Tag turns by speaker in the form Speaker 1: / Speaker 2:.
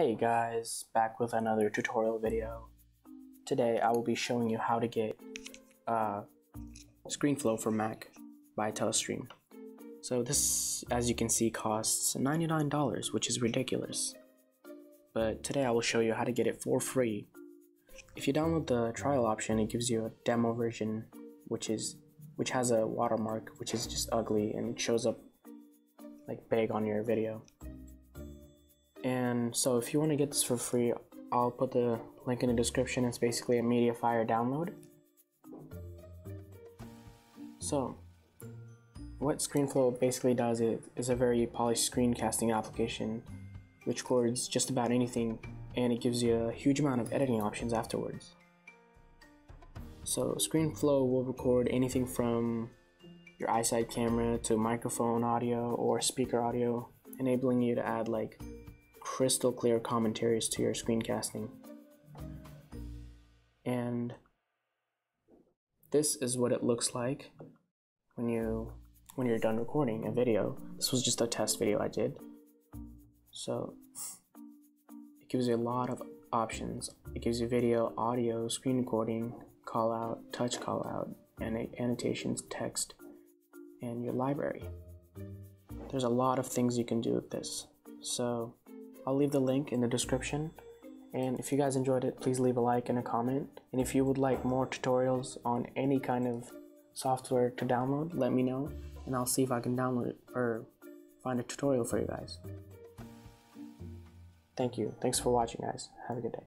Speaker 1: Hey guys, back with another tutorial video. Today I will be showing you how to get uh, ScreenFlow for Mac by Telestream. So this, as you can see, costs $99, which is ridiculous. But today I will show you how to get it for free. If you download the trial option, it gives you a demo version, which is which has a watermark, which is just ugly and it shows up like big on your video. And so if you want to get this for free, I'll put the link in the description. It's basically a MediaFire download. So what ScreenFlow basically does is, a very polished screencasting application which records just about anything and it gives you a huge amount of editing options afterwards. So ScreenFlow will record anything from your iSight camera to microphone audio or speaker audio, enabling you to add like crystal clear commentaries to your screencasting. And this is what it looks like when you when you're done recording a video. This was just a test video I did. So it gives you a lot of options. It gives you video, audio, screen recording, call out, touch call out, and annotations, text, and your library. There's a lot of things you can do with this. So I'll leave the link in the description. And if you guys enjoyed it, please leave a like and a comment. And if you would like more tutorials on any kind of software to download, let me know. And I'll see if I can download it or find a tutorial for you guys. Thank you. Thanks for watching, guys. Have a good day.